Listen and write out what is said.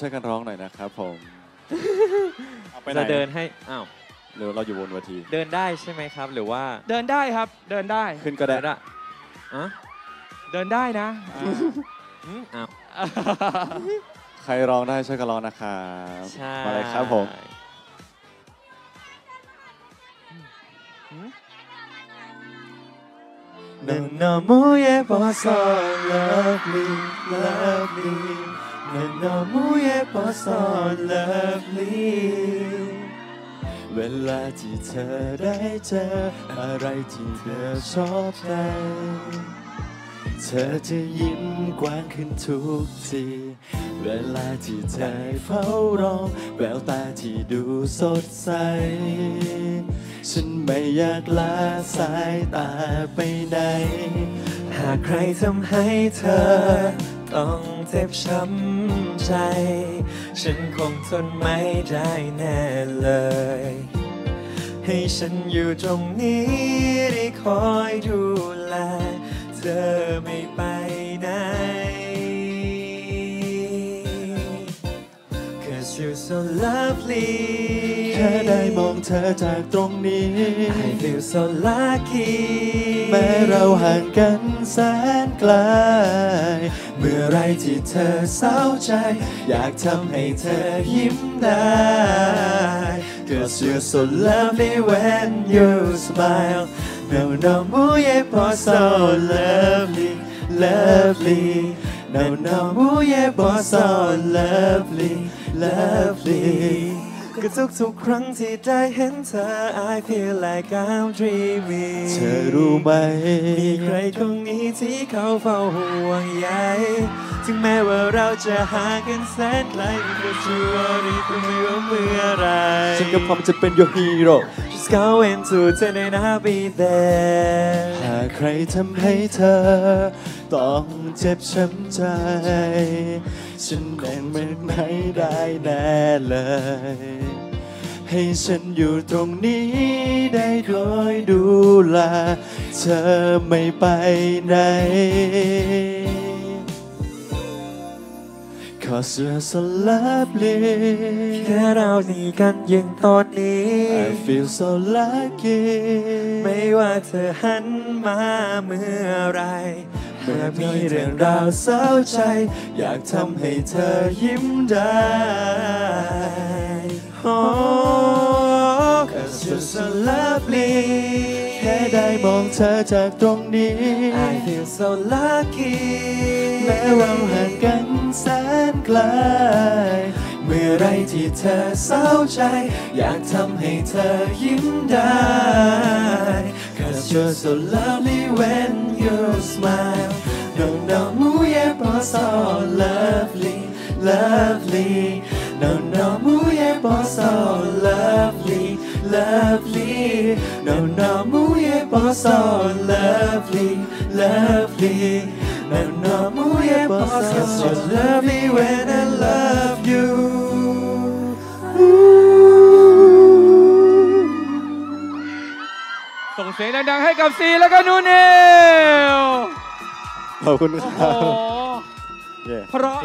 ช่วยกันร้องหน่อยนะครับผมเอาไปไหนจะเดินให้ อ้าว หรือเราอยู่บนเวที เดินได้ใช่ไหมครับ หรือว่า เดินได้ครับ เดินได้ ขึ้นก็ได้ เดินได้อะเดินได้นะอืมอ้าว ใครร้องได้ช่วยกันร้องนะครับใช่ มาเลยครับผม Nana moje poso lovely lovely Nana moje poso lovely เวลาที่เธอได้เจออะไรที่เธอชอบใจเธอจะยิ้มกว้างขึ้นทุกที เวลาที่เธอเฝ้ารอแววตาที่ดูสดใส ฉันไม่อยากละสายตาไปไหน หากใครทำให้เธอ ต้องเจ็บช้ำใจ ฉันคงทนไม่ได้แน่เลย ให้ฉันอยู่ตรงนี้ได้คอยดูแล เธอไม่ไป lovely แค่ได้มองเธอจากตรงนี้ I feel so lucky แม้เราห่างกันแสนไกล เมื่อไรที่เธอเศร้าใจ อยากทำให้เธอยิ้มได้ Cause you're so lovely when you smile No no muy por so lovely lovely No no muy por so lovely lovely ก็ทุกทุกๆครั้งที่ได้เห็นเธอ I feel like I'm dreaming เธอรู้ไหม มีใครตรงนี้ที่เขาเฝ้าห่วงใย ถึงแม้ว่าเราจะห่างกันแสนไกลก็ชัวร์นี่คงไม่ว่าเมื่อไรฉันก็พร้อมจะเป็น your hero Just go into it and I'll be there หากใครทำให้เธอ ต้องเจ็บช้ำใจ ฉันคงไม่ได้แน่เลย ให้ฉันอยู่ตรงนี้ได้คอยดูแลเธอไม่ไปไหน Cause you're so lovely แค่เราดีกันอย่างตอนนี้ I feel so lucky ไม่ว่าเธอหันมาเมื่อไร เมื่อมีเรื่องราวเศร้าใจ อยากทำให้เธอยิ้มได้ Oh, cause you're so lovely แค่ได้มองเธอจากตรงนี้ I feel so lucky แม้เราห่างกันแสนไกล เมื่อไรที่เธอเศร้าใจ อยากทำให้เธอยิ้มได้ Cause you're so lovely when you smile por so lovely lovely No no muy por so lovely lovely No no muy por so lovely lovely No no muy por so lovely when I love you ส่งเสียงดังๆให้กับซีแล้วก็นูนิวขอบคุณคโอ้รับโห เย้เพราะ